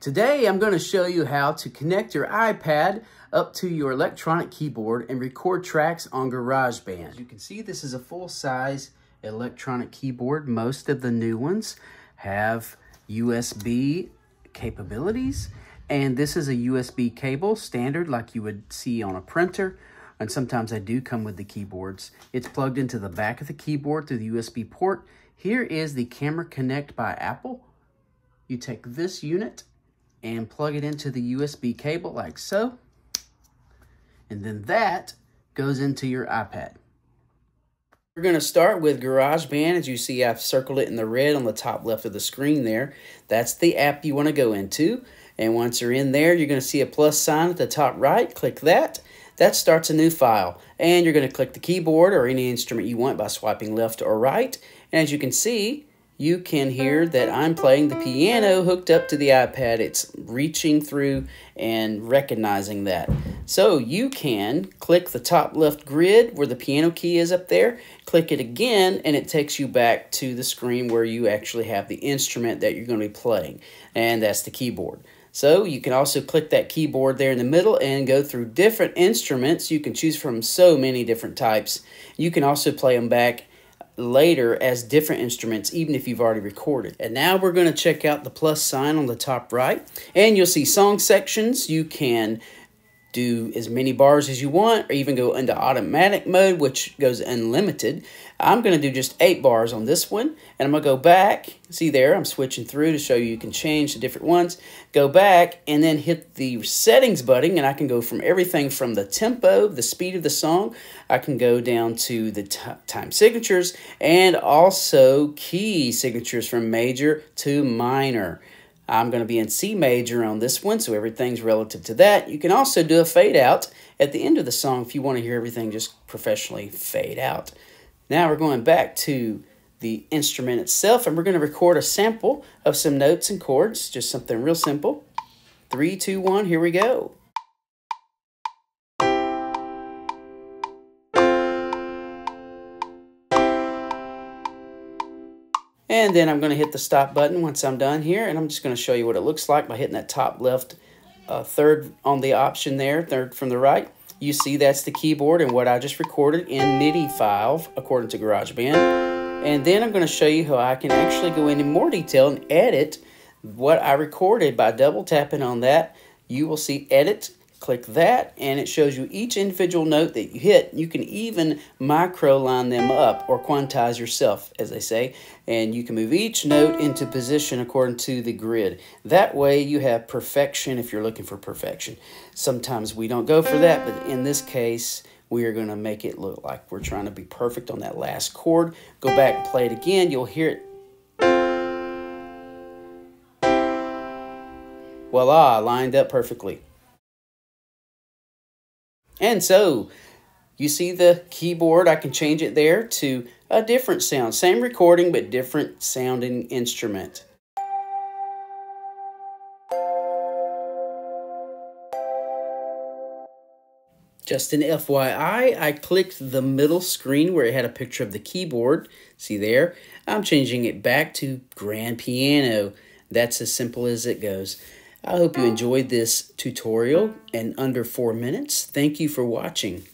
Today I'm going to show you how to connect your iPad up to your electronic keyboard and record tracks on GarageBand. As you can see this is a full-size electronic keyboard. Most of the new ones have USB capabilities and this is a USB cable standard like you would see on a printer and sometimes they do come with the keyboards. It's plugged into the back of the keyboard through the USB port. Here is the Camera Connect by Apple. You take this unit and plug it into the USB cable like so. And then that goes into your iPad. We're going to start with GarageBand. As you see, I've circled it in the red on the top left of the screen there. That's the app you want to go into. And once you're in there, you're going to see a plus sign at the top right. Click that. That starts a new file. And you're going to click the keyboard or any instrument you want by swiping left or right. And as you can see, you can hear that I'm playing the piano hooked up to the iPad. It's reaching through and recognizing that. So you can click the top left grid where the piano key is up there, click it again, and it takes you back to the screen where you actually have the instrument that you're going to be playing, and that's the keyboard. So you can also click that keyboard there in the middle and go through different instruments. You can choose from so many different types. You can also play them back later as different instruments, even if you've already recorded. And now we're going to check out the plus sign on the top right. And you'll see song sections. You can do as many bars as you want or even go into automatic mode which goes unlimited. I'm going to do just eight bars on this one and I'm going to go back see there I'm switching through to show you you can change the different ones go back and then hit the settings button and I can go from everything from the tempo the speed of the song I can go down to the time signatures and also key signatures from major to minor I'm going to be in C major on this one, so everything's relative to that. You can also do a fade out at the end of the song if you want to hear everything just professionally fade out. Now we're going back to the instrument itself, and we're going to record a sample of some notes and chords, just something real simple. Three, two, one, here we go. And then I'm going to hit the stop button once I'm done here. And I'm just going to show you what it looks like by hitting that top left uh, third on the option there, third from the right. You see that's the keyboard and what I just recorded in MIDI file according to GarageBand. And then I'm going to show you how I can actually go into more detail and edit what I recorded by double tapping on that. You will see edit Click that and it shows you each individual note that you hit. You can even micro line them up or quantize yourself, as they say. And you can move each note into position according to the grid. That way you have perfection if you're looking for perfection. Sometimes we don't go for that, but in this case, we are going to make it look like we're trying to be perfect on that last chord. Go back and play it again. You'll hear it voila, lined up perfectly. And so you see the keyboard, I can change it there to a different sound. Same recording, but different sounding instrument. Just an FYI, I clicked the middle screen where it had a picture of the keyboard. See there? I'm changing it back to grand piano. That's as simple as it goes. I hope you enjoyed this tutorial in under four minutes. Thank you for watching.